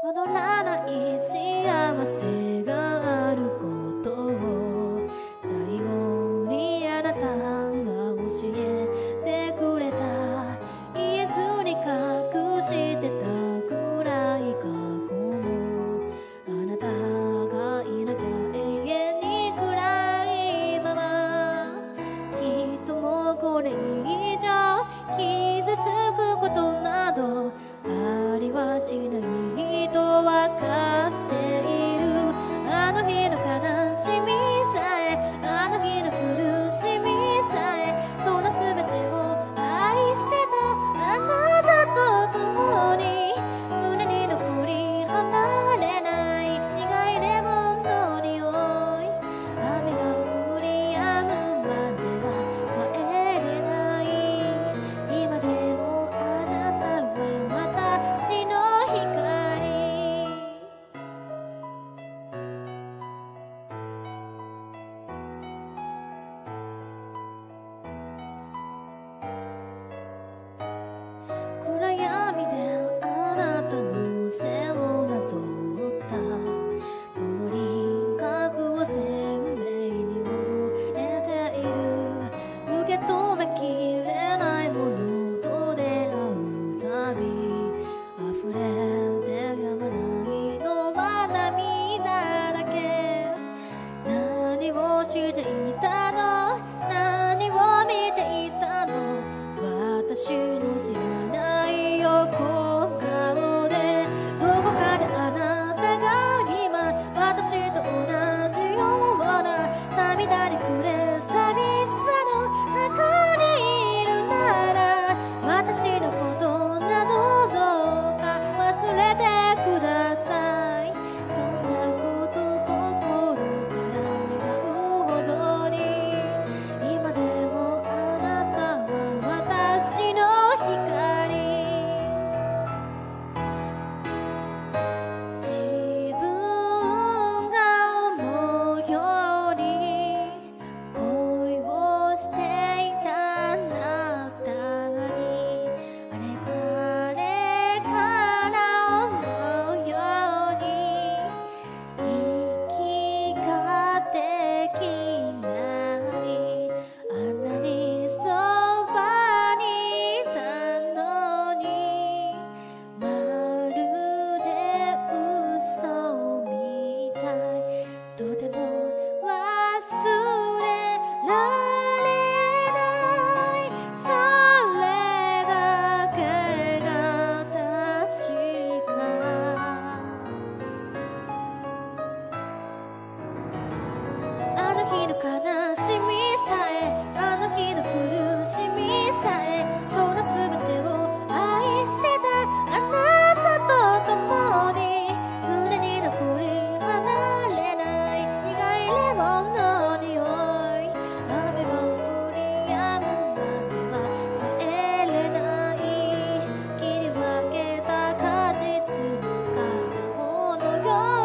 戻らない幸せがあることを最後にあなたが教えてくれた言えずに隠してたくらい過去もあなたがいなきゃ永遠に暗いままきっともうこれ以上傷つくことなどありはしない。 벽